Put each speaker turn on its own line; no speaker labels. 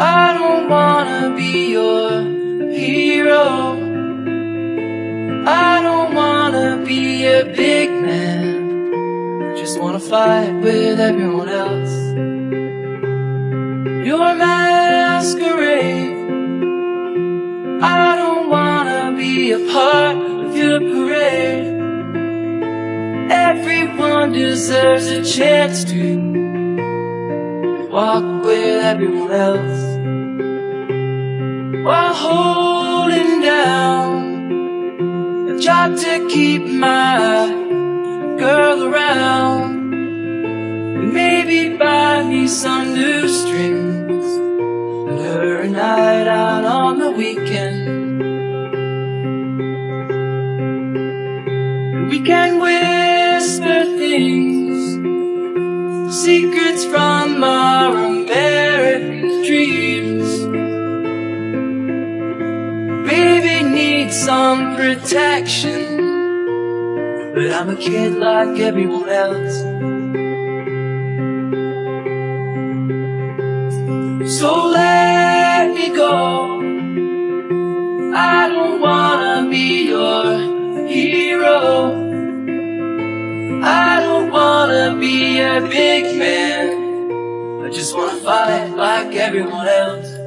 I don't wanna be your hero. I don't wanna be a big man. I just wanna fight with everyone else. Your masquerade. I don't wanna be a part of your parade. Everyone deserves a chance to walk with everyone else while holding down a job to keep my girl around. Maybe buy me some new strings and her a night out on the weekend. We can whisper things, secrets from Needs some protection, but I'm a kid like everyone else. So let me go. I don't wanna be your hero. I don't wanna be a big man. I just wanna fight like everyone else.